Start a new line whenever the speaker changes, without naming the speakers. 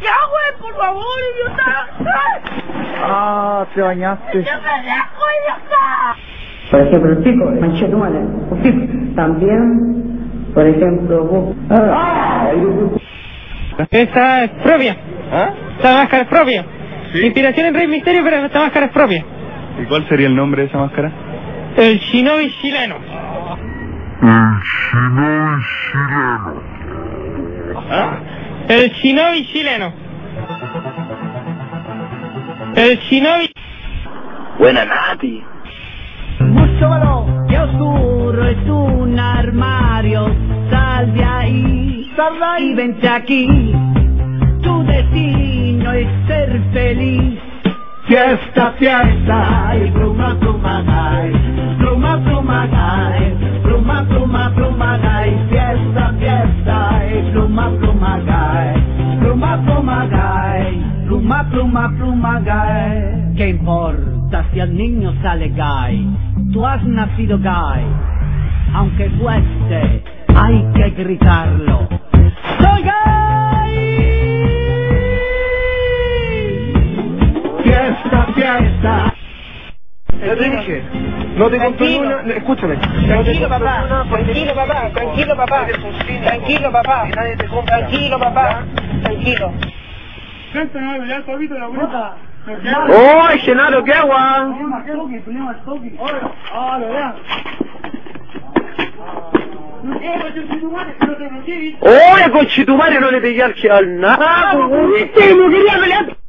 Ya, güey, por favor, idiota.
Ah, te bañaste.
¡Ya me dejo, idiota!
Por ejemplo, el pico, manchetumare, el pico. También, por ejemplo, vos. Ah,
Esta es propia.
¿Ah?
Esta máscara es propia.
Sí.
Inspiración en Rey Misterio, pero esta máscara es propia.
¿Y cuál sería el nombre de esa máscara?
El shinobi chileno.
¿Ah?
El shinobi chileno. El shinobi...
Buena Nati.
Mucho valor, que oscuro es un armario. Sal de ahí, sal de ahí, y vente aquí. Tu destino es ser feliz.
Fiesta, fiesta, y pluma, pluma, gay. Pluma, pluma, gay. Pluma, pluma, pluma, gay. Pluma, pluma, pluma, gay.
¿Qué importa si el niño sale gay? Tú has nacido gay. Aunque cueste, hay que gritarlo. ¡Soy gay!
Fiesta, fiesta.
Te dije. No te una. Escúchame.
Tranquilo, papá. Tranquilo, papá. Tranquilo, papá. Tranquilo, papá. Tranquilo, papá. Tranquilo.
¡Oh, Genaro, qué agua! ¡Oh, conchetumare! No le pegué al, al nada, pues.
¡Viste! ¡No quería pelear!